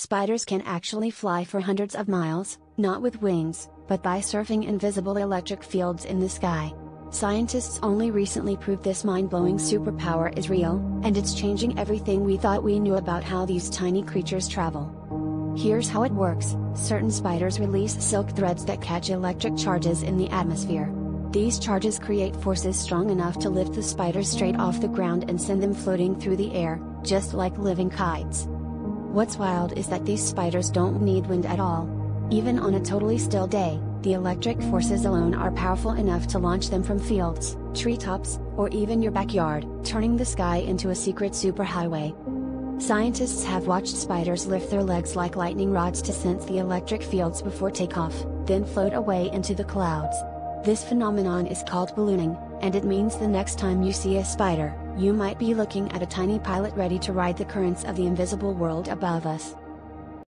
Spiders can actually fly for hundreds of miles, not with wings, but by surfing invisible electric fields in the sky. Scientists only recently proved this mind-blowing superpower is real, and it's changing everything we thought we knew about how these tiny creatures travel. Here's how it works, certain spiders release silk threads that catch electric charges in the atmosphere. These charges create forces strong enough to lift the spiders straight off the ground and send them floating through the air, just like living kites. What's wild is that these spiders don't need wind at all. Even on a totally still day, the electric forces alone are powerful enough to launch them from fields, treetops, or even your backyard, turning the sky into a secret superhighway. Scientists have watched spiders lift their legs like lightning rods to sense the electric fields before takeoff, then float away into the clouds. This phenomenon is called ballooning, and it means the next time you see a spider, you might be looking at a tiny pilot ready to ride the currents of the invisible world above us.